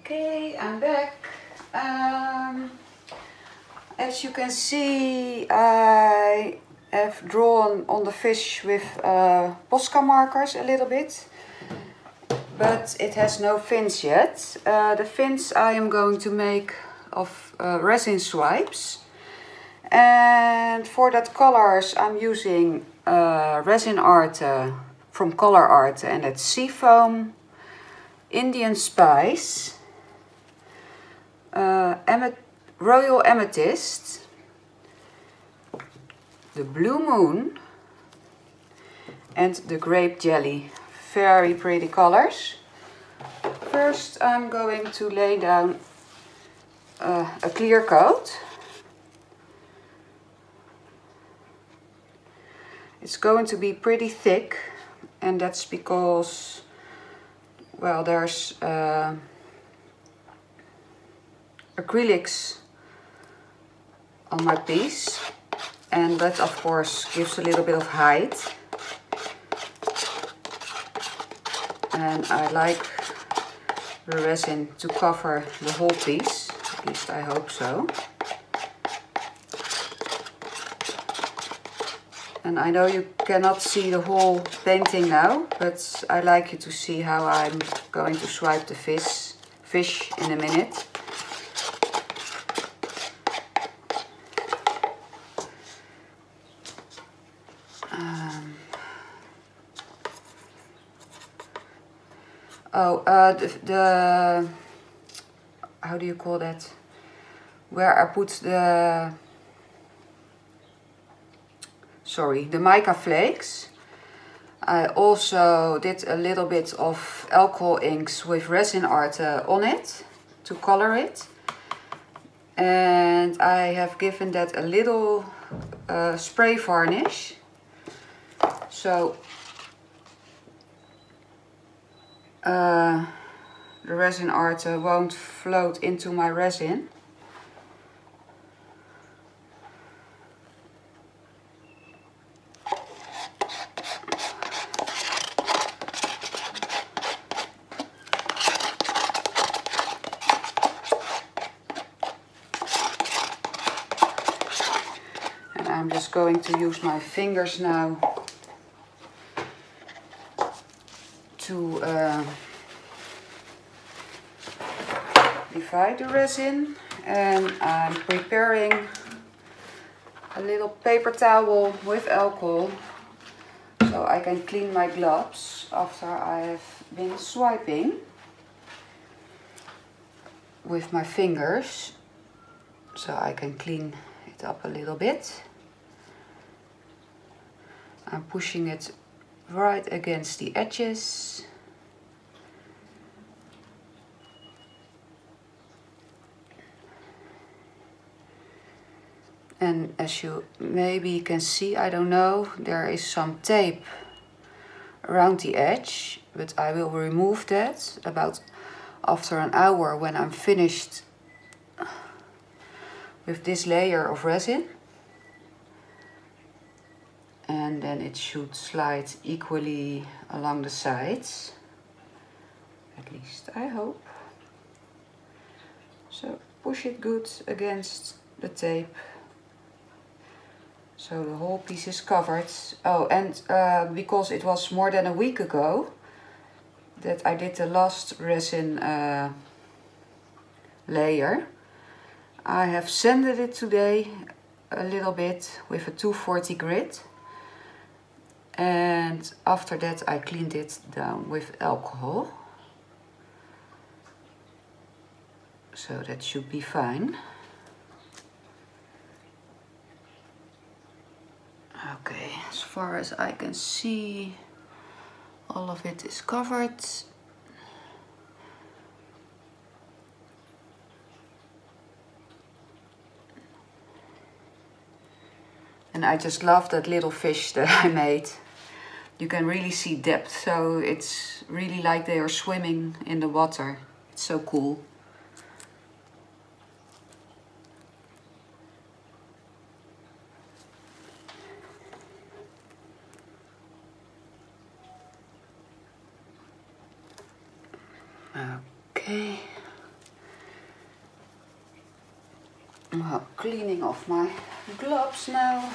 Okay, I'm back. Um, as you can see, I have drawn on the fish with uh, Posca markers a little bit, but it has no fins yet. Uh, the fins I am going to make of uh, resin swipes. And for that colors I'm using uh, resin art uh, from Colour Arte and it's Seafoam, Indian Spice, uh, Royal Amethyst, the Blue Moon and the Grape Jelly. Very pretty colors. First I'm going to lay down uh, a clear coat. It's going to be pretty thick and that's because well there's uh, acrylics on my piece. And that of course gives a little bit of height. And I like the resin to cover the whole piece. At least I hope so. And I know you cannot see the whole painting now but I like you to see how I'm going to swipe the fish fish in a minute Oh, uh, the, the, how do you call that? Where I put the, sorry, the mica flakes. I also did a little bit of alcohol inks with resin art uh, on it to color it. And I have given that a little uh, spray varnish. So uh, the resin art uh, won't float into my resin. And I'm just going to use my fingers now to uh, divide the resin and I'm preparing a little paper towel with alcohol so I can clean my gloves after I have been swiping with my fingers so I can clean it up a little bit. I'm pushing it right against the edges. And as you maybe can see, I don't know, there is some tape around the edge, but I will remove that about after an hour when I'm finished with this layer of resin and then it should slide equally along the sides at least I hope. So push it good against the tape. So the whole piece is covered. Oh and uh, because it was more than a week ago that I did the last resin uh, layer I have sanded it today a little bit with a 240 grit and after that I cleaned it down with alcohol. So that should be fine. Okay as far as I can see all of it is covered. And I just love that little fish that I made you can really see depth. So it's really like they are swimming in the water. It's so cool. Okay. I'm cleaning off my gloves now.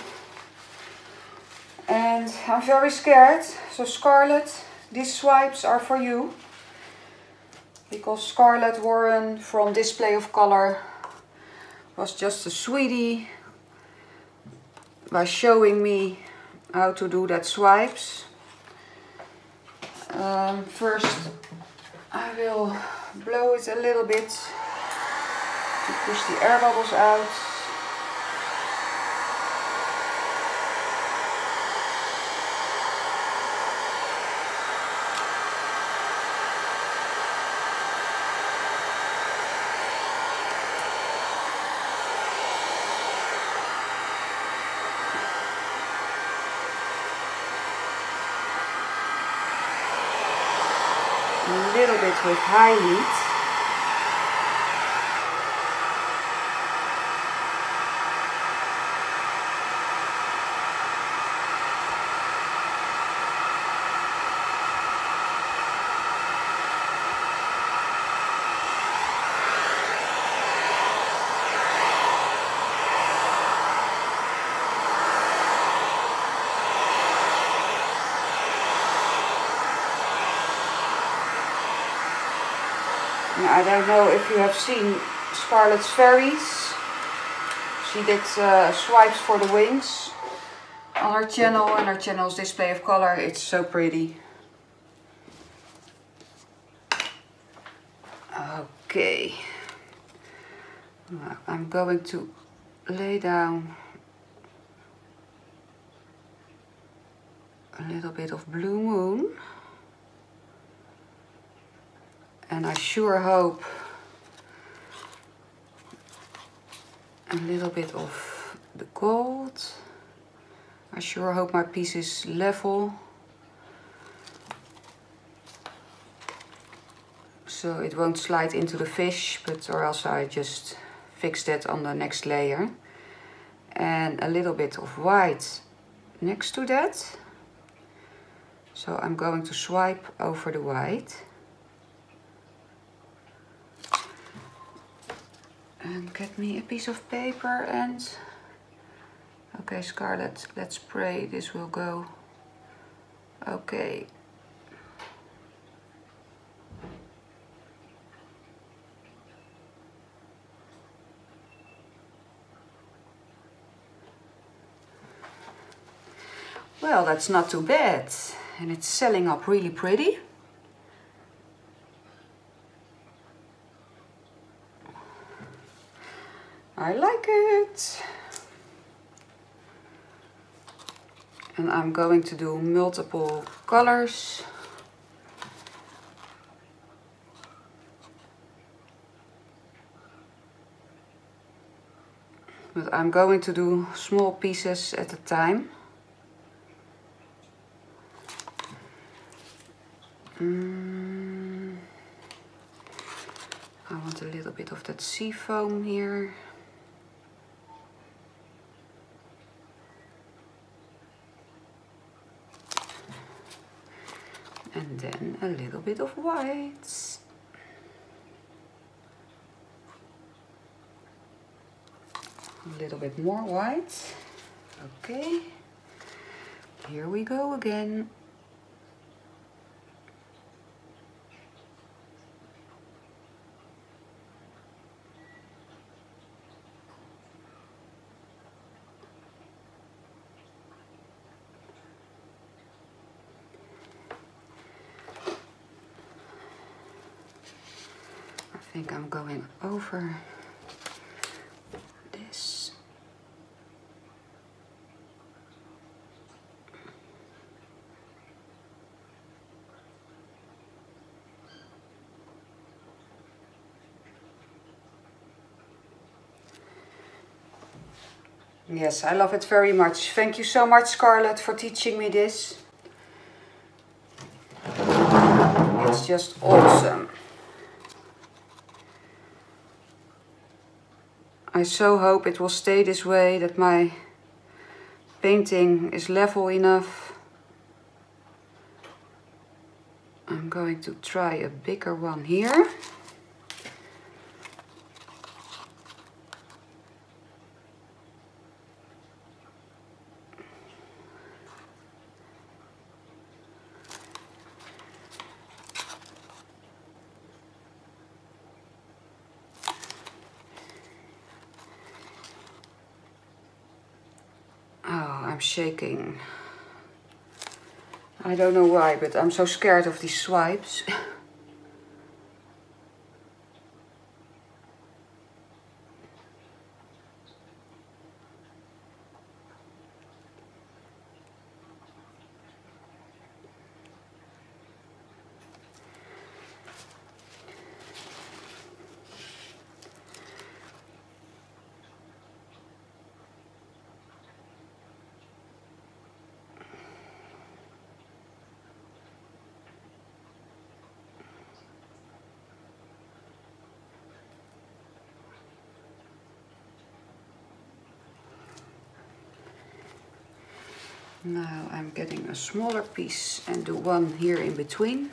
And I'm very scared. So Scarlett, these swipes are for you. Because Scarlett Warren from Display of Color was just a sweetie by showing me how to do that swipes. Um, first I will blow it a little bit to push the air bubbles out. A little bit with high heat. I don't know if you have seen Scarlett's Fairies. She did uh, swipes for the wings on her channel and her channel's display of color. It's so pretty. Okay. I'm going to lay down a little bit of Blue Moon. And I sure hope a little bit of the gold. I sure hope my piece is level. So it won't slide into the fish, but or else I just fix that on the next layer. And a little bit of white next to that. So I'm going to swipe over the white. And get me a piece of paper and okay Scarlett let's pray this will go okay Well, that's not too bad. And it's selling up really pretty. I like it. And I'm going to do multiple colors. But I'm going to do small pieces at a time. Mm. I want a little bit of that sea foam here. and then a little bit of white. A little bit more white. Okay, here we go again. Think I'm going over this. Yes, I love it very much. Thank you so much, Scarlett, for teaching me this. It's just awesome. I so hope it will stay this way, that my painting is level enough. I'm going to try a bigger one here. I don't know why, but I'm so scared of these swipes. Now I'm getting a smaller piece and do one here in between.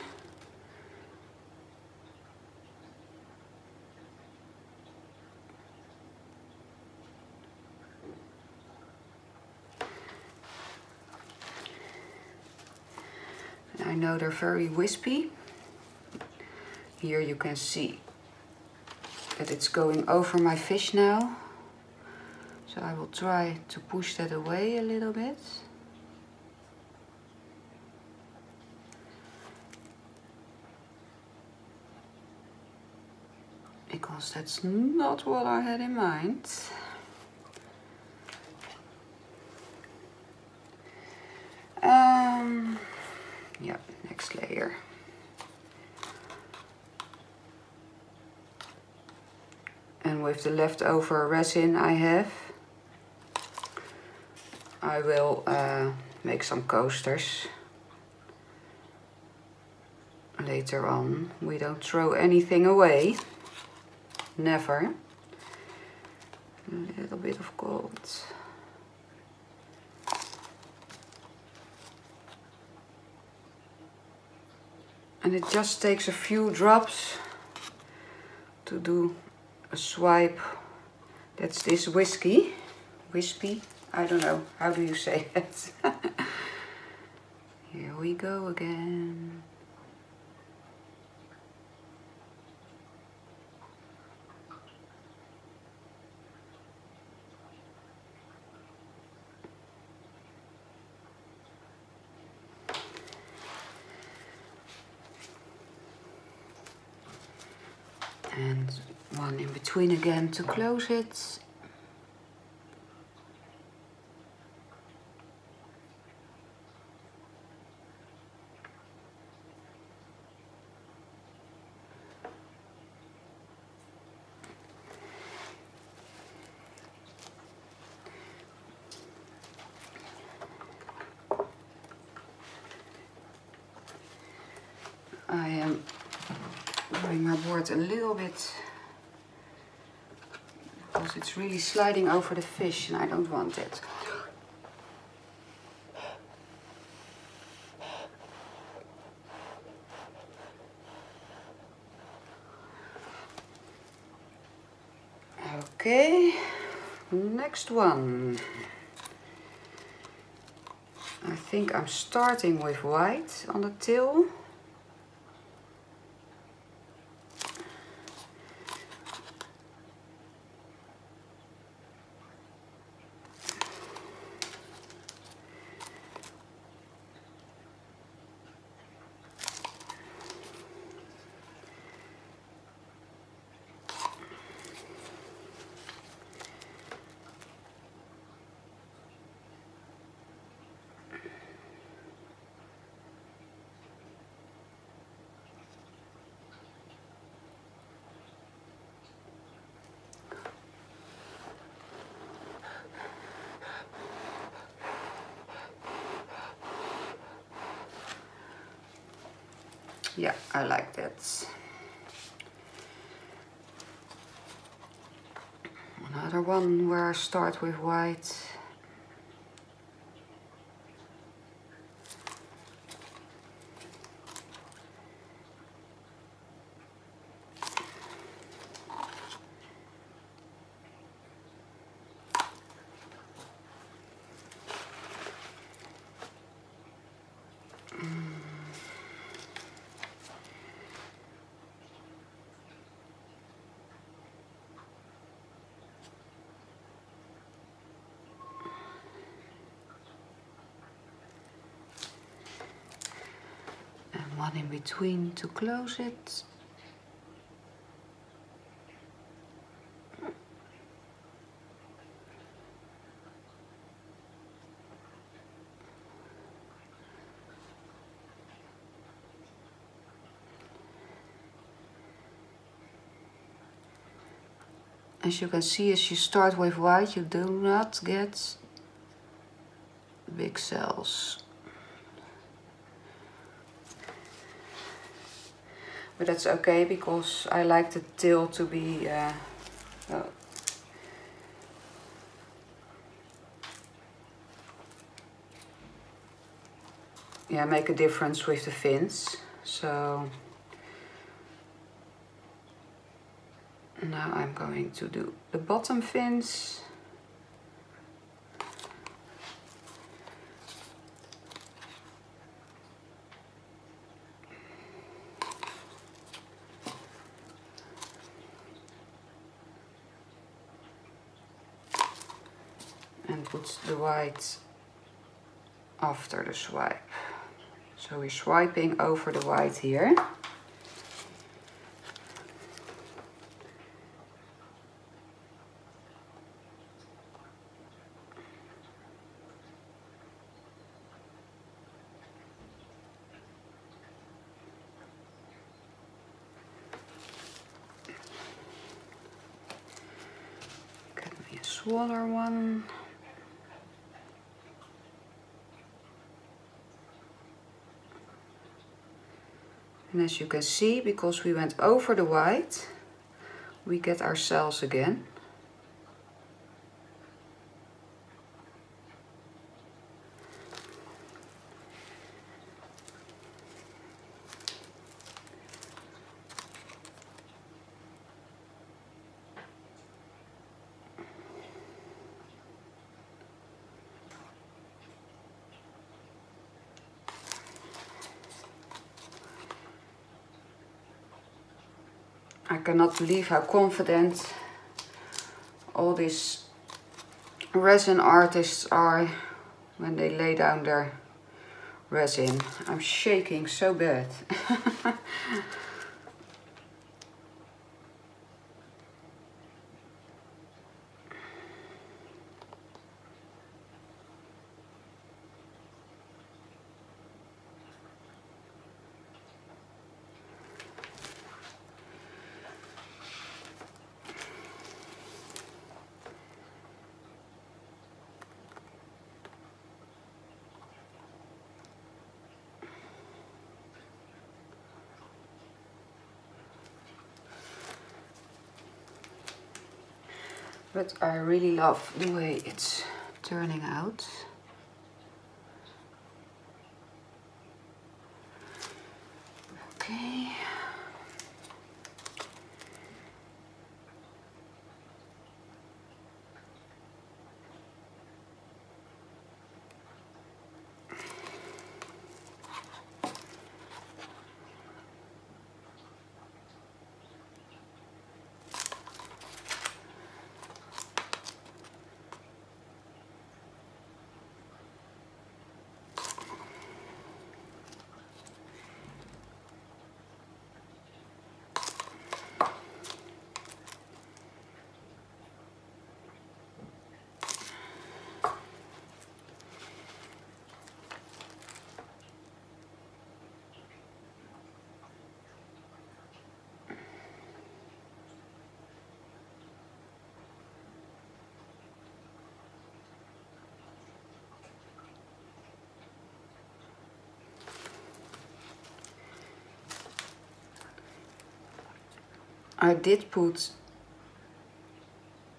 I know they're very wispy. Here you can see that it's going over my fish now. So I will try to push that away a little bit. Because that's not what I had in mind. Um, yeah, next layer. And with the leftover resin I have, I will uh, make some coasters later on. We don't throw anything away never. A little bit of gold. And it just takes a few drops to do a swipe. That's this whiskey. Wispy? I don't know. How do you say it? Here we go again. And one in between again to close it I am a little bit because it's really sliding over the fish and I don't want it. Okay, next one. I think I'm starting with white on the tail. Yeah, I like that. Another one where I start with white. Between to close it. As you can see, as you start with white, you do not get big cells. But that's okay because I like the tail to be uh, uh, yeah, make a difference with the fins. So now I'm going to do the bottom fins. and put the white after the swipe. So we're swiping over the white here. Get me a smaller one. And as you can see, because we went over the white, we get our cells again. I cannot believe how confident all these resin artists are when they lay down their resin. I'm shaking so bad. but I really love the way it's turning out. I did put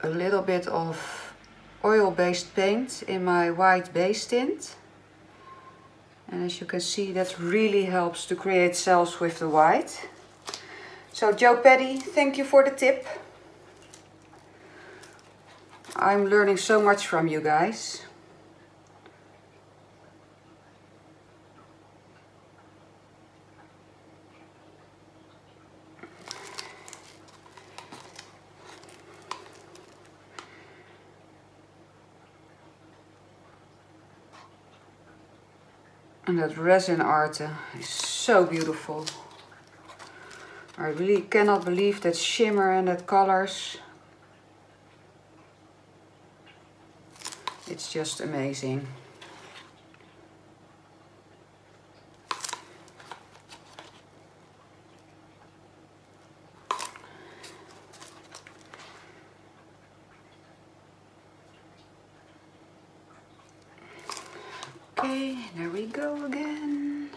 a little bit of oil-based paint in my white base tint. And as you can see, that really helps to create cells with the white. So Joe Petty, thank you for the tip. I'm learning so much from you guys. And that resin art is so beautiful. I really cannot believe that shimmer and that colors. It's just amazing. Okay, there we go again.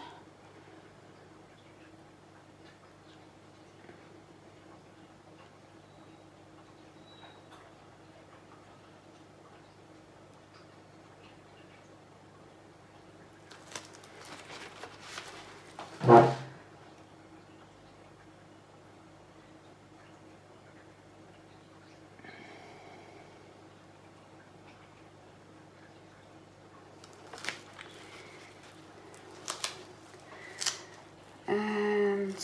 And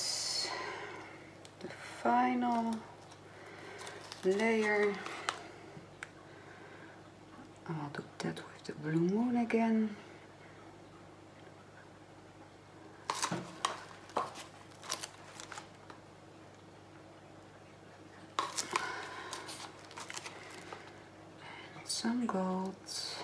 the final layer, I'll do that with the blue moon again. some gold.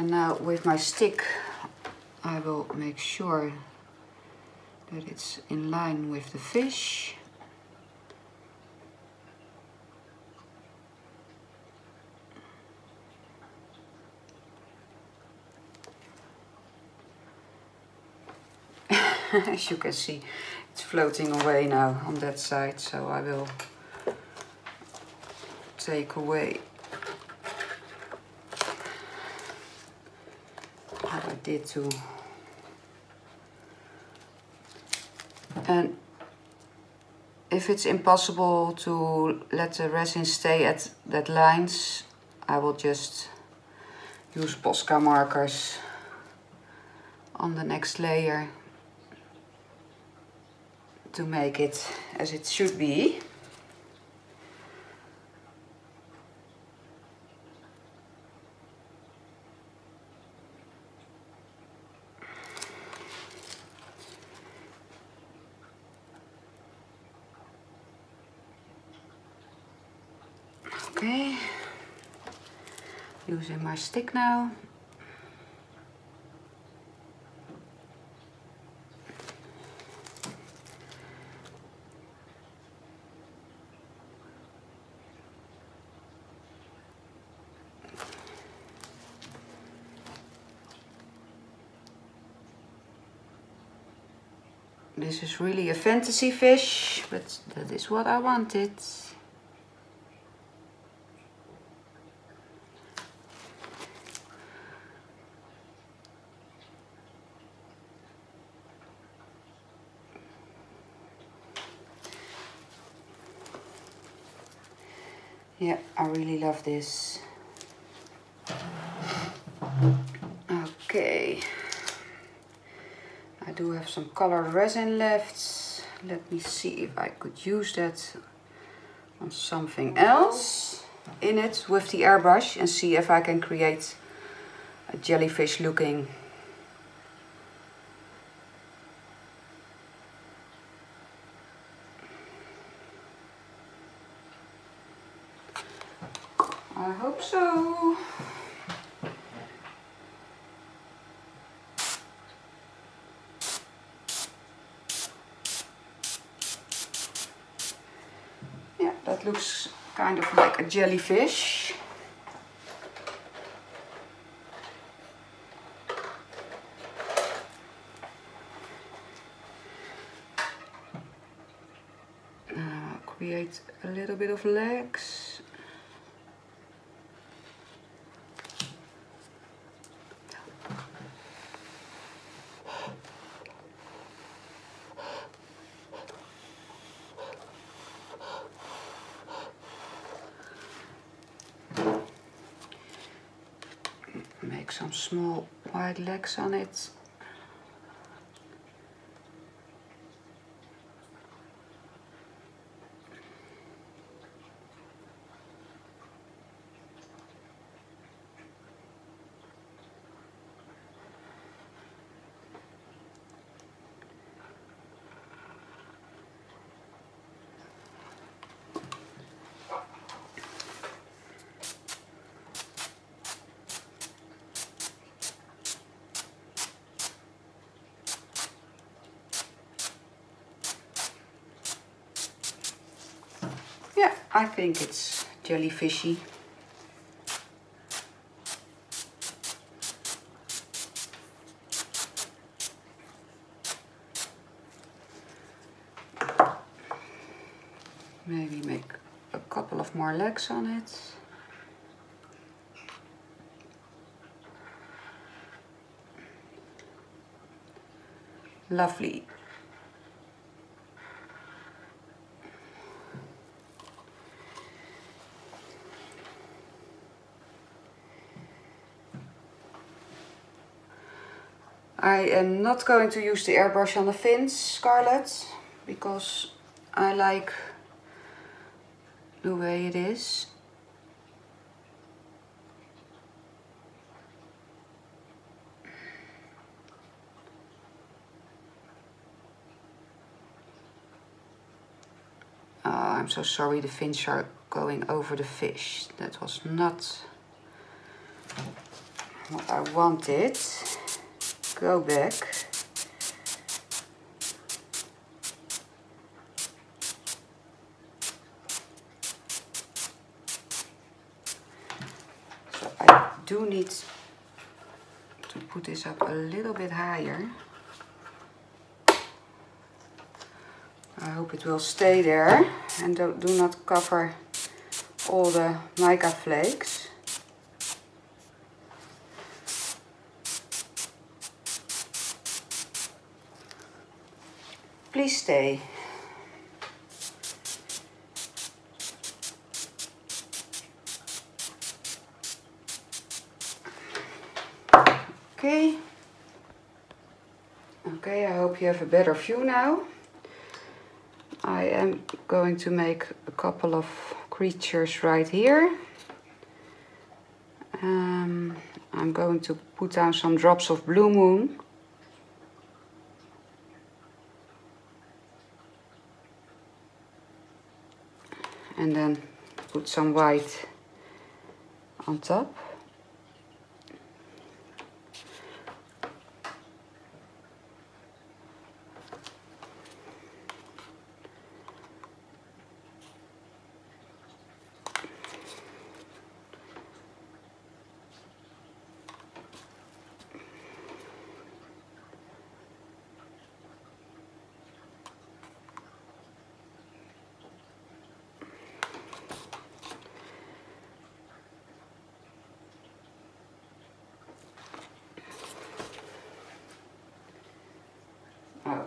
And now with my stick I will make sure that it's in line with the fish. As you can see, it's floating away now on that side, so I will take away I did too. And if it's impossible to let the resin stay at that lines, I will just use Posca markers on the next layer to make it as it should be. Okay, using my stick now. This is really a fantasy fish, but that is what I wanted. Yeah, I really love this. Okay. I do have some colored resin left. Let me see if I could use that on something else in it with the airbrush and see if I can create a jellyfish looking I hope so. Yeah, that looks kind of like a jellyfish. Create a little bit of legs. make some legs on it. Yeah, I think it's jellyfishy. Maybe make a couple of more legs on it. Lovely. I am not going to use the airbrush on the fins, Scarlett, because I like the way it is. Oh, I'm so sorry the fins are going over the fish. That was not what I wanted go back. So I do need to put this up a little bit higher. I hope it will stay there and do, do not cover all the mica flakes. Please stay. Okay. Okay, I hope you have a better view now. I am going to make a couple of creatures right here. Um, I'm going to put down some drops of Blue Moon. and then put some white on top.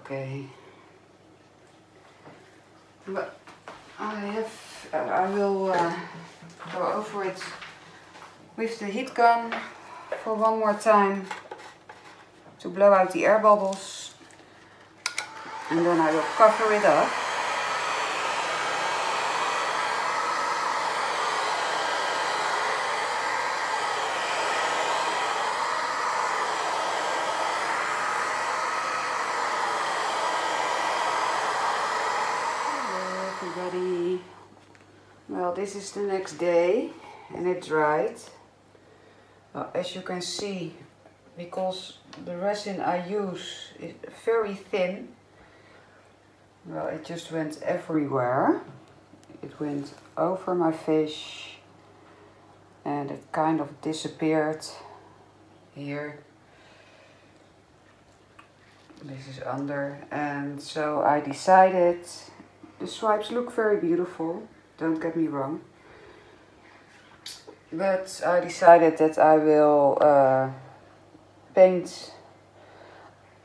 Okay. But I have, uh, I will uh, go over it with the heat gun for one more time to blow out the air bubbles and then I will cover it up. This is the next day and it dried. Uh, as you can see, because the resin I use is very thin, well it just went everywhere. It went over my fish and it kind of disappeared here. This is under and so I decided the stripes look very beautiful don't get me wrong. But I decided that I will uh, paint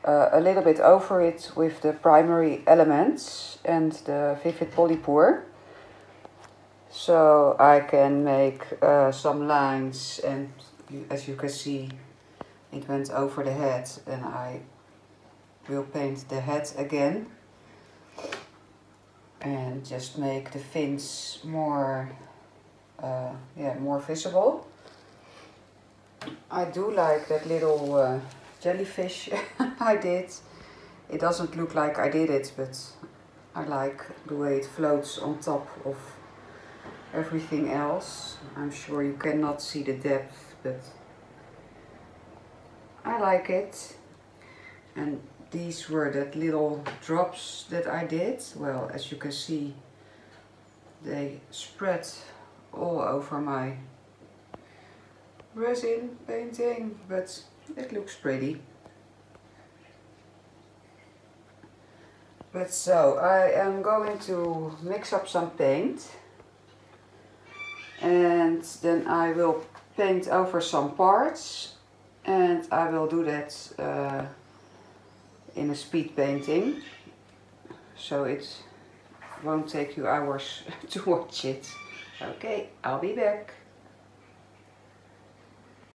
uh, a little bit over it with the primary elements and the Vivid Polypore. So I can make uh, some lines and as you can see it went over the head and I will paint the head again and just make the fins more uh, yeah more visible. I do like that little uh, jellyfish I did. It doesn't look like I did it but I like the way it floats on top of everything else. I'm sure you cannot see the depth but I like it. And these were the little drops that I did. Well as you can see they spread all over my resin painting but it looks pretty. But so I am going to mix up some paint and then I will paint over some parts and I will do that uh, in a speed painting so it won't take you hours to watch it. Okay, I'll be back.